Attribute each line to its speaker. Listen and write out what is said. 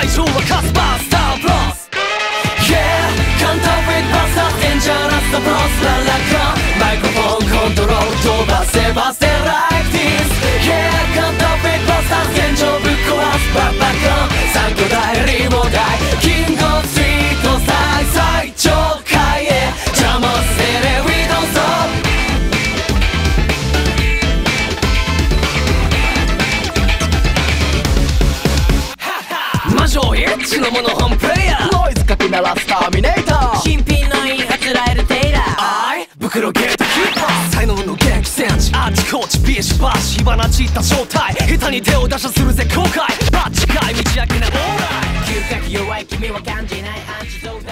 Speaker 1: 会場はカスパーッチのモノホンプレイヤー？
Speaker 2: ノイズかき鳴らすターミネーター。
Speaker 3: 新品のいいはつらえるテイラー。
Speaker 1: アイ袋ゲートキーパー。才能の激戦地。あちこちビーシバシ火花散った正体。下手に手を出しゃするぜ後悔。バッチかい。道開けなオーライ
Speaker 3: 嗅覚弱い君は感じないアンチ状態